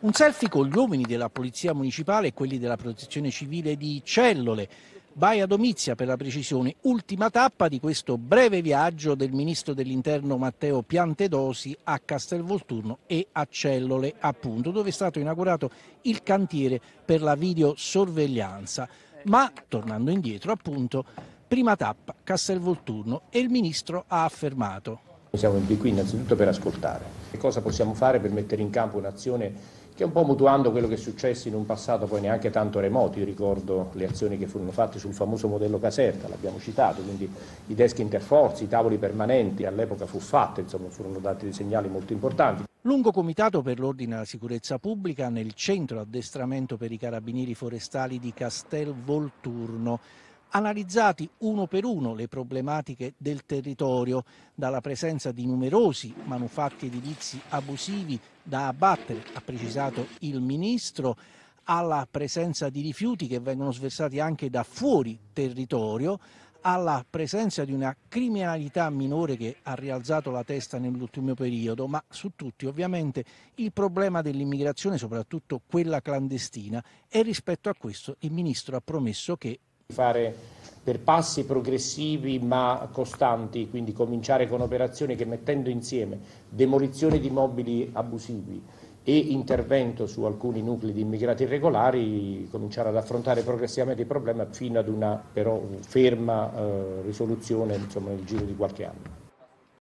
Un selfie con gli uomini della Polizia Municipale e quelli della Protezione Civile di Cellole. Baia Domizia per la precisione, ultima tappa di questo breve viaggio del Ministro dell'Interno Matteo Piantedosi a Castelvolturno e a Cellole appunto, dove è stato inaugurato il cantiere per la videosorveglianza. Ma, tornando indietro appunto, prima tappa Castelvolturno e il Ministro ha affermato siamo qui innanzitutto per ascoltare. Che cosa possiamo fare per mettere in campo un'azione che un po' mutuando quello che è successo in un passato poi neanche tanto remoto, io ricordo le azioni che furono fatte sul famoso modello Caserta, l'abbiamo citato, quindi i desk interforzi, i tavoli permanenti, all'epoca fu fatto, insomma furono dati dei segnali molto importanti. Lungo comitato per l'ordine e la sicurezza pubblica nel centro addestramento per i carabinieri forestali di Castel Volturno analizzati uno per uno le problematiche del territorio, dalla presenza di numerosi manufatti edilizi abusivi da abbattere, ha precisato il Ministro, alla presenza di rifiuti che vengono sversati anche da fuori territorio, alla presenza di una criminalità minore che ha rialzato la testa nell'ultimo periodo, ma su tutti ovviamente il problema dell'immigrazione, soprattutto quella clandestina, e rispetto a questo il Ministro ha promesso che fare per passi progressivi ma costanti, quindi cominciare con operazioni che mettendo insieme demolizione di immobili abusivi e intervento su alcuni nuclei di immigrati irregolari, cominciare ad affrontare progressivamente il problema fino ad una però ferma eh, risoluzione insomma, nel giro di qualche anno.